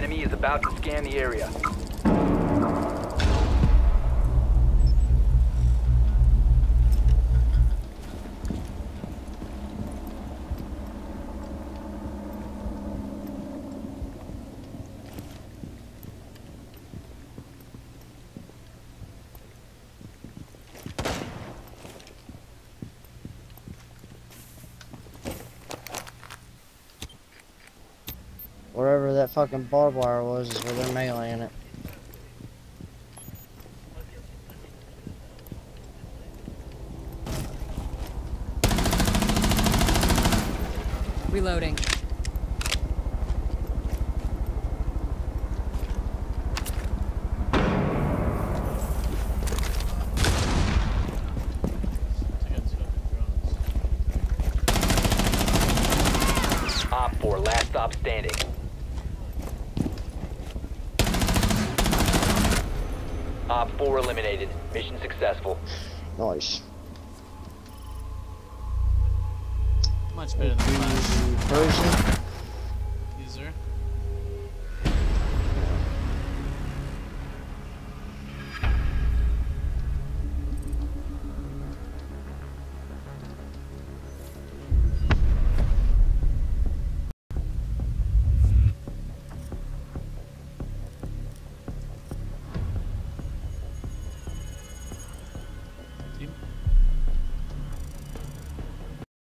enemy is about to scan the area. Wherever that fucking barbed wire was is where they're meleeing it. Reloading. Op 4, last stop standing. Op 4 eliminated. Mission successful. Nice. Much better than last. Persian.